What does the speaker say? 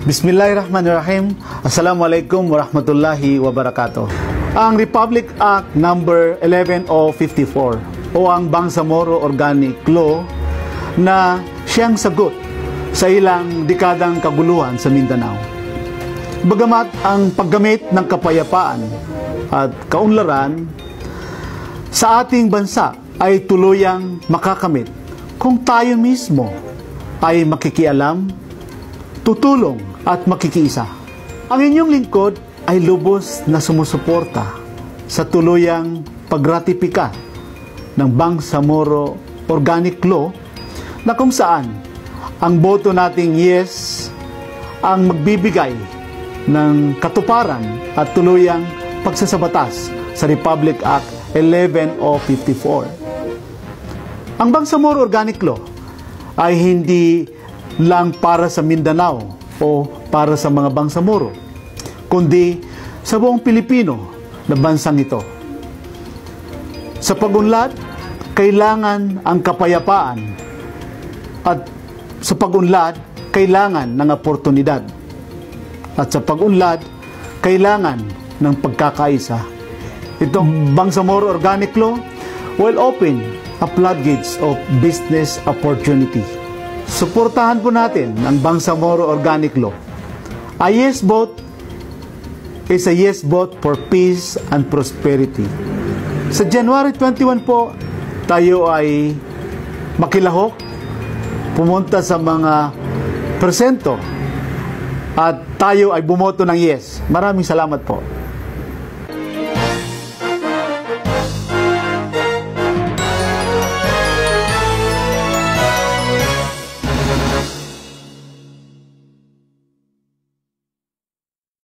Bismillahirrahmanirrahim. Assalamualaikum warahmatullahi wabarakatuh. Ang Republic Act number 11054 o ang Bangsamoro Organic Law na siyang sagot sa ilang dekadang kaguluhan sa Mindanao. Bagamat ang paggamit ng kapayapaan at kaunlaran sa ating bansa ay tuluyang makakamit kung tayo mismo ay makikialam, tutulong at makikiisa. Ang inyong lingkod ay lubos na sumusuporta sa tuluyang pagratipika ng Bangsamoro Organic Law na kung saan ang boto nating yes ang magbibigay ng katuparan at tuluyang pagsasabatas sa Republic Act 11054. Ang Bangsamoro Organic Law ay hindi lang para sa Mindanao o para sa mga Bangsamoro, kundi sa buong Pilipino na bansang ito. Sa pagunlad, kailangan ang kapayapaan at sa pagunlad, kailangan ng oportunidad. At sa pagunlad, kailangan ng pagkakaisa. Itong Bangsamoro Organic Law will open a floodgates of business opportunity. Suportahan po natin ang Bangsamoro Organic Law. A yes vote is a yes vote for peace and prosperity. Sa January 21 po, tayo ay makilahok, pumunta sa mga presento at tayo ay bumoto ng yes. Maraming salamat po.